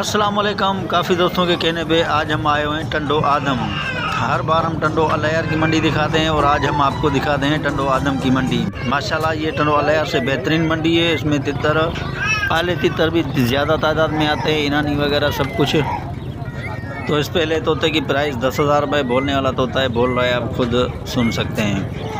वालेकुम काफ़ी दोस्तों के कहने पे आज हम आए हुए हैं टंडो आदम। हर बार हम टंडो अलैर की मंडी दिखाते हैं और आज हम आपको दिखाते हैं टंडो आदम की मंडी। माशाल्लाह, ये टंडो अलैर से बेहतरीन मंडी है। इसमें तितर, पाले तितर भी ज़्यादा तादाद में आते हैं ईरानी वगैरह सब कुछ। तो इस पहले तोते की प्राइस दस हज़ार रुपये बोलने वाला तोता है, बोल रहा है, आप खुद सुन सकते हैं।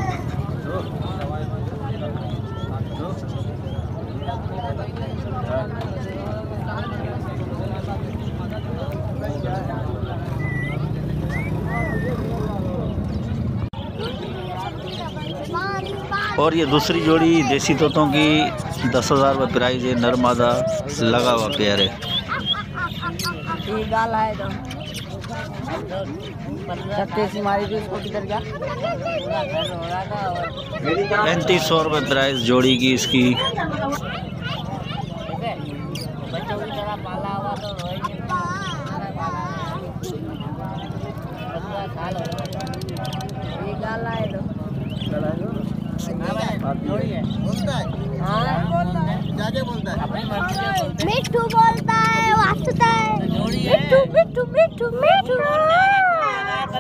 और ये दूसरी जोड़ी देसी तोतों की दस हज़ार रुपये प्राइस है नरमादा लगा हुआ पेयर है। पैंतीस सौ रुपये प्राइस जोड़ी की इसकी। मिठू बोलता है है। मिट्टू मिट्टू मिट्टू मिट्टू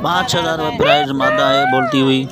पाँच हज़ार प्राइज मादा है, बोलती हुई।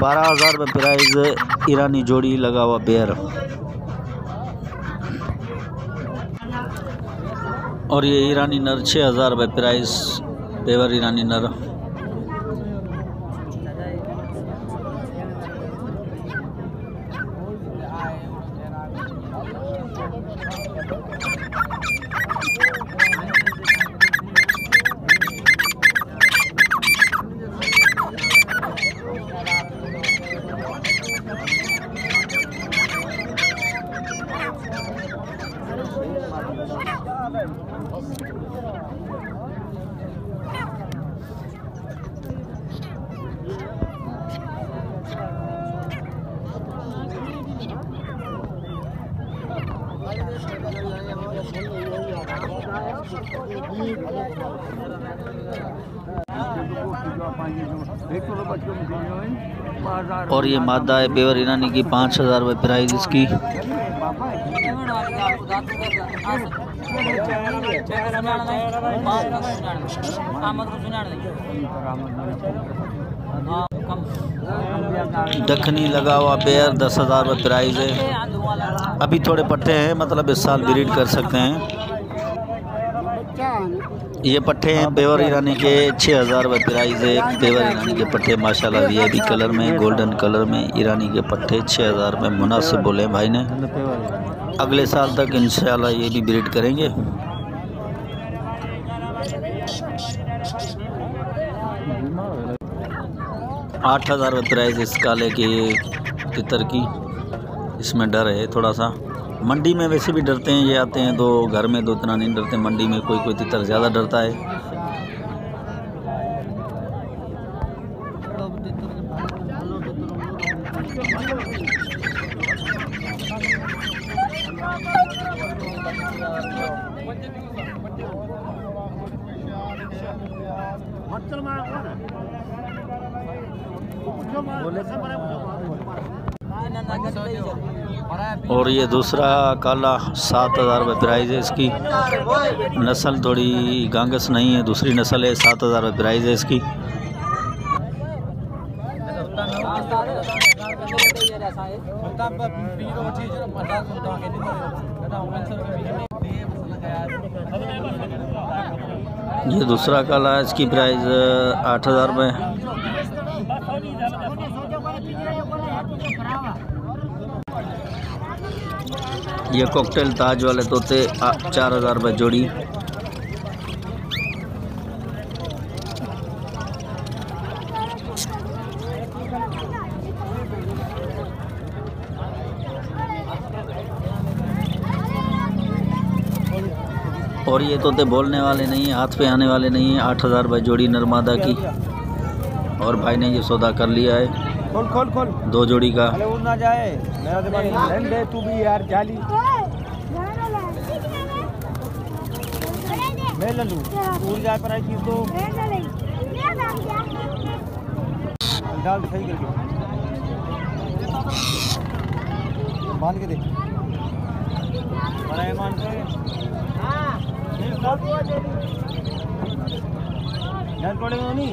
बारह हज़ार रुपये प्राइज ईरानी जोड़ी लगा हुआ पेयर। और ये ईरानी नर छः हज़ार रुपये प्राइस, पेवर ईरानी नर। और ये मादा है पेवर ईरानी की पाँच हज़ार रुपये प्राइज इसकी। दखनी लगा हुआ पेयर दस हज़ार रुपये प्राइज़ है। अभी थोड़े पट्टे हैं मतलब इस साल ब्रीड कर सकते हैं। ये पट्टे हैं पेवर ईरानी के छः हज़ार रुपये प्राइस है। पेवर ईरानी के पट्टे, माशाल्लाह वी आई कलर में, गोल्डन कलर में, ईरानी के पट्टे छः हज़ार रुपये मुनासिब बोले भाई ने। अगले साल तक इंशाल्लाह ये भी ब्रीड करेंगे। आठ हज़ार रुपये प्राइस इस काले के तितर की। इसमें डर है थोड़ा सा। मंडी में वैसे भी डरते हैं, ये आते हैं तो घर में तो इतना नहीं डरते, मंडी में कोई कोई तितर ज़्यादा डरता है। और ये दूसरा काला सात हज़ार रुपये प्राइज़ है इसकी। नस्ल थोड़ी गांगस नहीं है, दूसरी नस्ल है, सात हज़ार रुपये प्राइज़ है इसकी। ये दूसरा काला है, इसकी प्राइस आठ हज़ार रुपये ये कॉकटेल ताज वाले तोते चार हज़ार रुपये जोड़ी। और ये तोते बोलने वाले नहीं हाथ पे आने वाले नहीं हैं, आठ हज़ार रुपये जोड़ी नर्मदा की। और भाई ने ये सौदा कर लिया है। खोल खोल खोल। दो जोड़ी का। अरे उड़ ना जाए। मेरा दिमाग दे तू भी यार जाली। मैं ले लूँ। उड़ जाए पर आई चीज़ तो। डाल सही करके बाँध के दे बड़ा मान के ध्यान पड़ेगा नहीं।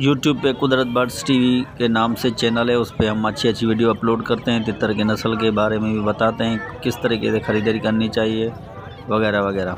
यूट्यूब पे कुदरत बर्ड्स टीवी के नाम से चैनल है, उस पर हम अच्छी अच्छी वीडियो अपलोड करते हैं, तितर के नस्ल के बारे में भी बताते हैं, किस तरीके से ख़रीदारी करनी चाहिए, वगैरह वगैरह।